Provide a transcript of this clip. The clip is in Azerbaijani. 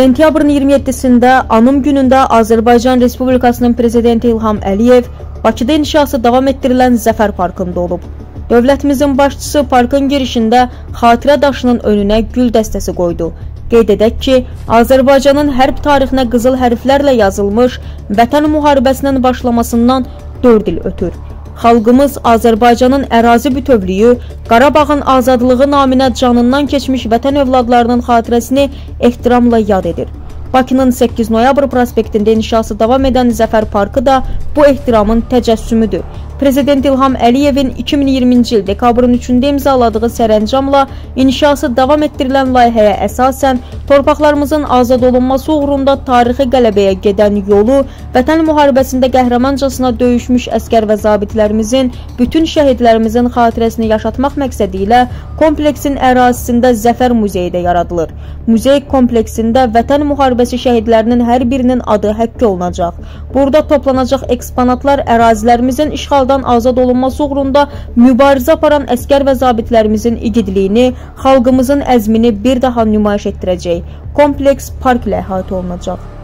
Sentyabrın 27-sində Anım günündə Azərbaycan Respublikasının prezidenti İlham Əliyev Bakıda inşası davam etdirilən Zəfər parkında olub. Dövlətimizin başçısı parkın girişində xatirə daşının önünə gül dəstəsi qoydu. Qeyd edək ki, Azərbaycanın hərb tarixinə qızıl hərflərlə yazılmış Vətən müharibəsinin başlamasından 4 il ötür. Xalqımız Azərbaycanın ərazi bütövlüyü, Qarabağın azadlığı naminə canından keçmiş vətən övladlarının xatirəsini ehtiramla yad edir. Bakının 8 noyabr prospektində inşası davam edən Zəfər Parkı da bu ehtiramın təcəssümüdür. Prezident İlham Əliyevin 2020-ci il dekabrın 3-də imzaladığı sərəncamla inşası davam etdirilən layihəyə əsasən torpaqlarımızın azad olunması uğrunda tarixi qələbəyə gedən yolu, vətən müharibəsində qəhrəmancasına döyüşmüş əskər və zabitlərimizin, bütün şəhidlərimizin xatirəsini yaşatmaq məqsədi ilə kompleksin ərazisində Zəfər muzeyi də yaradılır. Muzey kompleksində vətən müharibəsi şəhidlərinin hər birinin adı həkk olunacaq. Burada toplanacaq eksponatlar ərazilərimizin işğaldan azad olunması uğrunda mübarizə aparan əskər və zabitlərimizin igidliyini, xalqımızın əzmini bir daha nümayiş etdirəcək. Kompleks park ilə əhatə olunacaq.